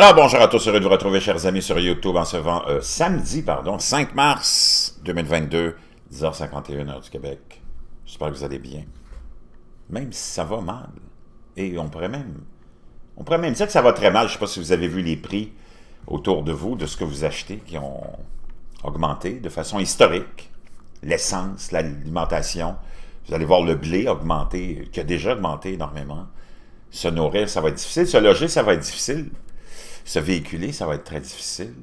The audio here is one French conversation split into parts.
Alors, bonjour à tous, heureux de vous retrouver, chers amis, sur YouTube en ce vent, euh, samedi, pardon, 5 mars 2022, 10h51, heure du Québec. J'espère que vous allez bien. Même si ça va mal. Et on pourrait même, on pourrait même dire que ça va très mal. Je ne sais pas si vous avez vu les prix autour de vous, de ce que vous achetez, qui ont augmenté de façon historique. L'essence, l'alimentation. Vous allez voir le blé augmenter, qui a déjà augmenté énormément. Se nourrir, ça va être difficile. Se loger, ça va être difficile se véhiculer, ça va être très difficile.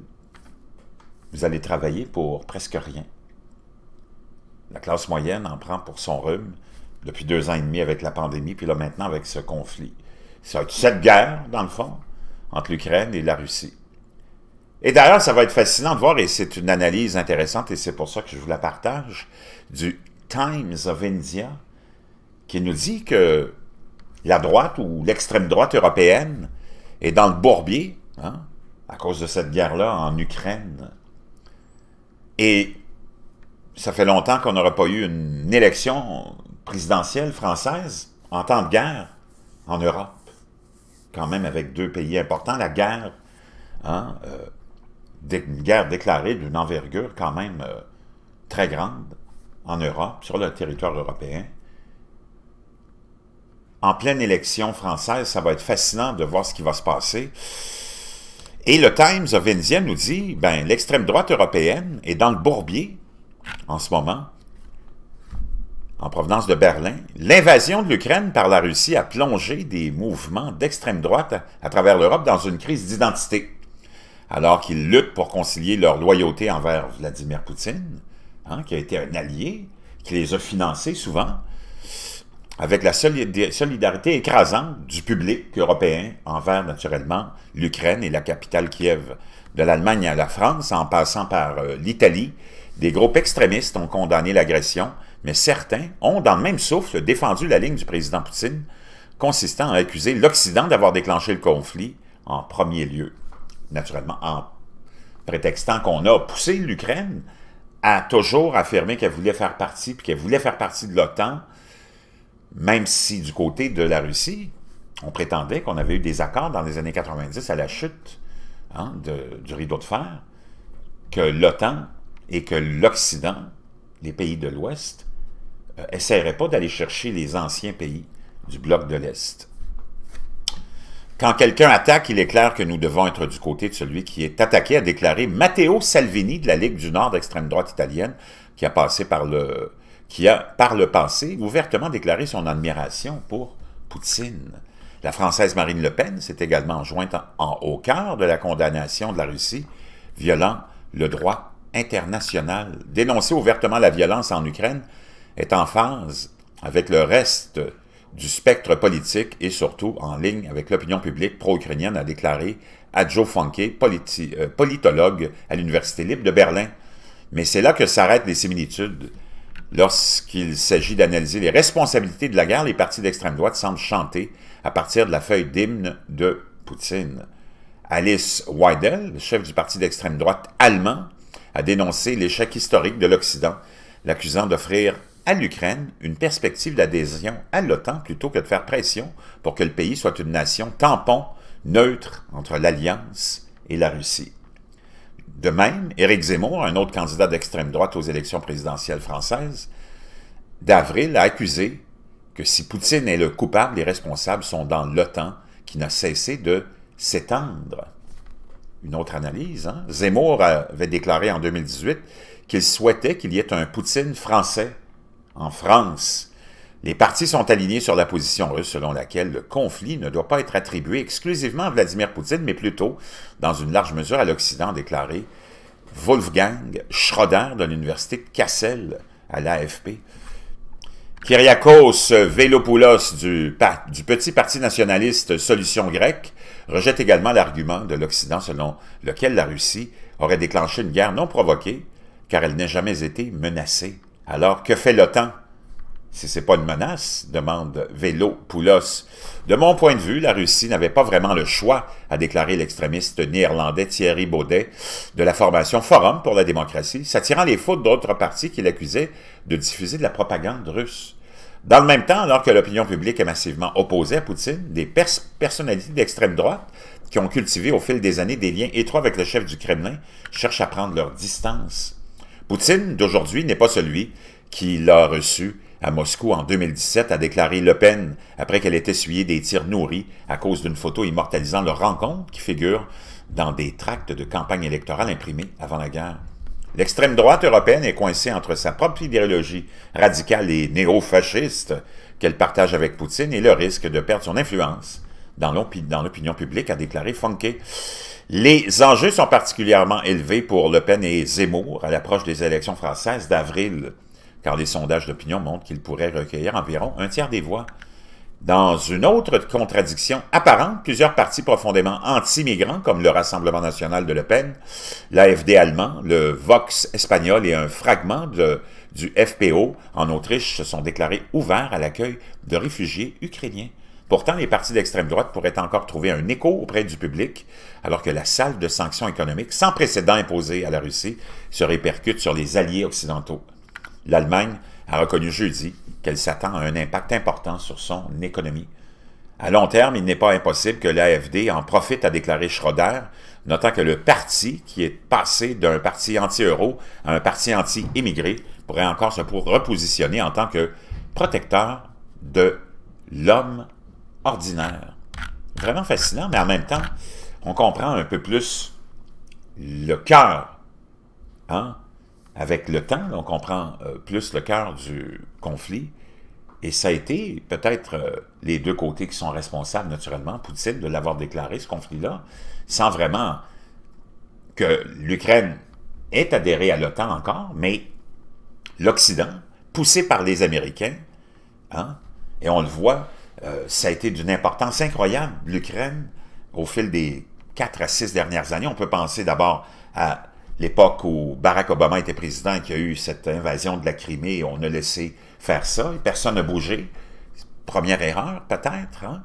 Vous allez travailler pour presque rien. La classe moyenne en prend pour son rhume depuis deux ans et demi avec la pandémie, puis là maintenant avec ce conflit. Ça va être cette guerre, dans le fond, entre l'Ukraine et la Russie. Et d'ailleurs, ça va être fascinant de voir, et c'est une analyse intéressante, et c'est pour ça que je vous la partage, du Times of India, qui nous dit que la droite ou l'extrême droite européenne est dans le bourbier Hein, à cause de cette guerre-là en Ukraine. Et ça fait longtemps qu'on n'aurait pas eu une élection présidentielle française en temps de guerre en Europe. Quand même avec deux pays importants, la guerre, hein, euh, une guerre déclarée d'une envergure quand même euh, très grande en Europe, sur le territoire européen. En pleine élection française, ça va être fascinant de voir ce qui va se passer. Et le Times of India nous dit, ben, l'extrême droite européenne est dans le bourbier en ce moment, en provenance de Berlin. L'invasion de l'Ukraine par la Russie a plongé des mouvements d'extrême droite à travers l'Europe dans une crise d'identité, alors qu'ils luttent pour concilier leur loyauté envers Vladimir Poutine, hein, qui a été un allié, qui les a financés souvent, avec la solidarité écrasante du public européen envers, naturellement, l'Ukraine et la capitale Kiev. De l'Allemagne à la France, en passant par euh, l'Italie, des groupes extrémistes ont condamné l'agression, mais certains ont, dans le même souffle, défendu la ligne du président Poutine, consistant à accuser l'Occident d'avoir déclenché le conflit en premier lieu. Naturellement, en prétextant qu'on a poussé l'Ukraine à toujours affirmer qu'elle voulait faire partie, puis qu'elle voulait faire partie de l'OTAN, même si du côté de la Russie, on prétendait qu'on avait eu des accords dans les années 90 à la chute hein, du rideau de fer, que l'OTAN et que l'Occident, les pays de l'Ouest, euh, pas d'aller chercher les anciens pays du bloc de l'Est. Quand quelqu'un attaque, il est clair que nous devons être du côté de celui qui est attaqué, a déclaré Matteo Salvini de la Ligue du Nord d'extrême droite italienne, qui a passé par le, qui a, par le passé, ouvertement déclaré son admiration pour Poutine. La Française Marine Le Pen s'est également jointe en, haut cœur de la condamnation de la Russie, violant le droit international. Dénoncer ouvertement la violence en Ukraine est en phase avec le reste du spectre politique et surtout en ligne avec l'opinion publique pro-ukrainienne, a déclaré Adjo Funke, euh, politologue à l'Université libre de Berlin. Mais c'est là que s'arrêtent les similitudes Lorsqu'il s'agit d'analyser les responsabilités de la guerre, les partis d'extrême droite semblent chanter à partir de la feuille d'hymne de Poutine. Alice Weidel, chef du parti d'extrême droite allemand, a dénoncé l'échec historique de l'Occident, l'accusant d'offrir à l'Ukraine une perspective d'adhésion à l'OTAN plutôt que de faire pression pour que le pays soit une nation tampon neutre entre l'Alliance et la Russie. De même, Éric Zemmour, un autre candidat d'extrême droite aux élections présidentielles françaises, d'avril a accusé que si Poutine est le coupable, les responsables sont dans l'OTAN qui n'a cessé de s'étendre. Une autre analyse, hein? Zemmour avait déclaré en 2018 qu'il souhaitait qu'il y ait un Poutine français en France les partis sont alignés sur la position russe selon laquelle le conflit ne doit pas être attribué exclusivement à Vladimir Poutine, mais plutôt, dans une large mesure, à l'Occident, déclaré Wolfgang Schroeder de l'Université de Kassel à l'AFP. Kyriakos Velopoulos du, du petit parti nationaliste Solution grecque rejette également l'argument de l'Occident selon lequel la Russie aurait déclenché une guerre non provoquée car elle n'a jamais été menacée. Alors, que fait l'OTAN? Si ce n'est pas une menace, demande Vélo Poulos. De mon point de vue, la Russie n'avait pas vraiment le choix, a déclaré l'extrémiste néerlandais Thierry Baudet de la formation Forum pour la démocratie, s'attirant les fautes d'autres partis qui l'accusaient de diffuser de la propagande russe. Dans le même temps, alors que l'opinion publique est massivement opposée à Poutine, des personnalités d'extrême droite qui ont cultivé au fil des années des liens étroits avec le chef du Kremlin, cherchent à prendre leur distance. Poutine d'aujourd'hui n'est pas celui qui l'a reçu à Moscou en 2017, a déclaré Le Pen après qu'elle ait essuyé des tirs nourris à cause d'une photo immortalisant leur rencontre qui figure dans des tracts de campagne électorale imprimés avant la guerre. L'extrême droite européenne est coincée entre sa propre idéologie radicale et néo-fasciste qu'elle partage avec Poutine et le risque de perdre son influence dans l'opinion publique, a déclaré Funke. Les enjeux sont particulièrement élevés pour Le Pen et Zemmour à l'approche des élections françaises d'avril, car les sondages d'opinion montrent qu'ils pourraient recueillir environ un tiers des voix. Dans une autre contradiction apparente, plusieurs partis profondément anti-migrants, comme le Rassemblement national de Le Pen, l'AFD allemand, le Vox espagnol et un fragment du FPO en Autriche se sont déclarés ouverts à l'accueil de réfugiés ukrainiens. Pourtant, les partis d'extrême droite pourraient encore trouver un écho auprès du public, alors que la salle de sanctions économiques sans précédent imposée à la Russie se répercute sur les alliés occidentaux. L'Allemagne a reconnu jeudi qu'elle s'attend à un impact important sur son économie. À long terme, il n'est pas impossible que l'AFD en profite, à déclarer Schroeder, notant que le parti, qui est passé d'un parti anti-euro à un parti anti-immigré, pourrait encore se repositionner en tant que protecteur de l'homme ordinaire. Vraiment fascinant, mais en même temps, on comprend un peu plus le cœur. Hein? Avec le temps, on comprend euh, plus le cœur du conflit. Et ça a été peut-être euh, les deux côtés qui sont responsables, naturellement, Poutine, de l'avoir déclaré, ce conflit-là, sans vraiment que l'Ukraine ait adhéré à l'OTAN encore, mais l'Occident, poussé par les Américains, hein, et on le voit, euh, ça a été d'une importance incroyable. L'Ukraine, au fil des quatre à six dernières années, on peut penser d'abord à l'époque où Barack Obama était président et qu'il y a eu cette invasion de la Crimée on a laissé faire ça et personne n'a bougé. Première erreur, peut-être. Hein?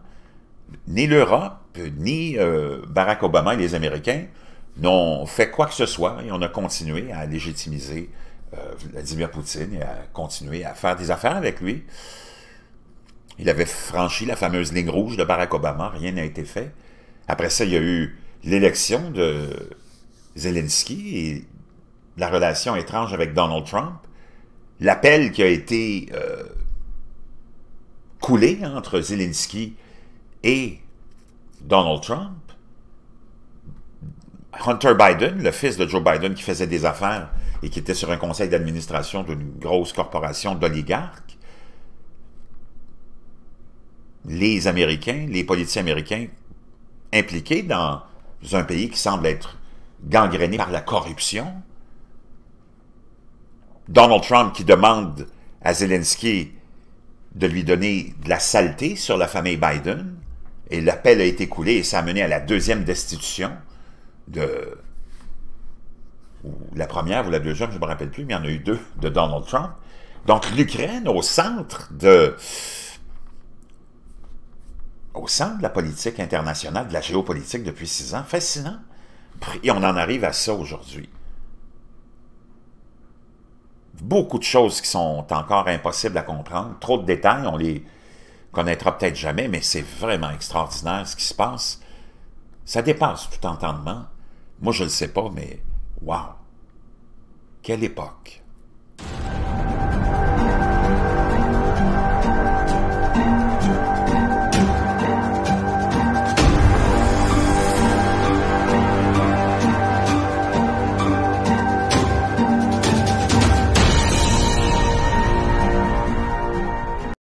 Ni l'Europe, ni euh, Barack Obama et les Américains n'ont fait quoi que ce soit et on a continué à légitimiser euh, Vladimir Poutine et à continuer à faire des affaires avec lui. Il avait franchi la fameuse ligne rouge de Barack Obama, rien n'a été fait. Après ça, il y a eu l'élection de Zelensky et la relation étrange avec Donald Trump, l'appel qui a été euh, coulé entre Zelensky et Donald Trump, Hunter Biden, le fils de Joe Biden qui faisait des affaires et qui était sur un conseil d'administration d'une grosse corporation d'oligarques, les Américains, les politiciens américains impliqués dans un pays qui semble être gangréné par la corruption, Donald Trump qui demande à Zelensky de lui donner de la saleté sur la famille Biden, et l'appel a été coulé et ça a mené à la deuxième destitution de la première ou la deuxième, je ne me rappelle plus, mais il y en a eu deux de Donald Trump. Donc l'Ukraine au centre de au centre de la politique internationale, de la géopolitique depuis six ans. Fascinant. Et on en arrive à ça aujourd'hui. Beaucoup de choses qui sont encore impossibles à comprendre. Trop de détails, on les connaîtra peut-être jamais, mais c'est vraiment extraordinaire ce qui se passe. Ça dépasse tout entendement. Moi, je ne le sais pas, mais wow! Quelle époque!